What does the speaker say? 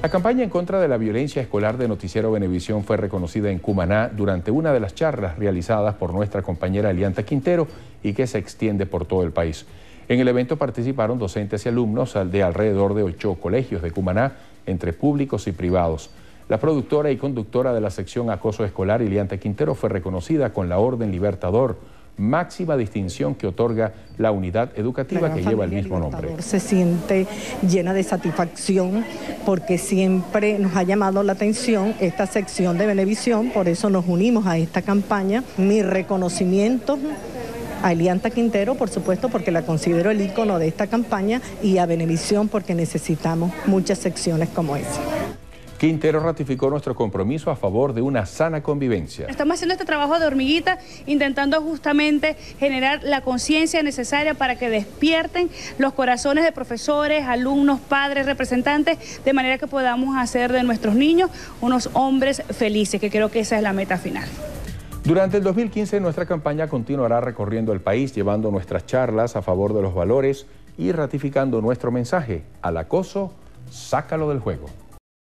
La campaña en contra de la violencia escolar de Noticiero Benevisión fue reconocida en Cumaná durante una de las charlas realizadas por nuestra compañera Elianta Quintero y que se extiende por todo el país. En el evento participaron docentes y alumnos de alrededor de ocho colegios de Cumaná, entre públicos y privados. La productora y conductora de la sección Acoso Escolar, Elianta Quintero, fue reconocida con la Orden Libertador máxima distinción que otorga la unidad educativa que lleva el mismo nombre. Se siente llena de satisfacción porque siempre nos ha llamado la atención esta sección de Benevisión, por eso nos unimos a esta campaña. Mi reconocimiento a Elianta Quintero, por supuesto, porque la considero el ícono de esta campaña, y a Benevisión porque necesitamos muchas secciones como esa. Quintero ratificó nuestro compromiso a favor de una sana convivencia. Estamos haciendo este trabajo de hormiguita, intentando justamente generar la conciencia necesaria para que despierten los corazones de profesores, alumnos, padres, representantes, de manera que podamos hacer de nuestros niños unos hombres felices, que creo que esa es la meta final. Durante el 2015 nuestra campaña continuará recorriendo el país llevando nuestras charlas a favor de los valores y ratificando nuestro mensaje al acoso, sácalo del juego.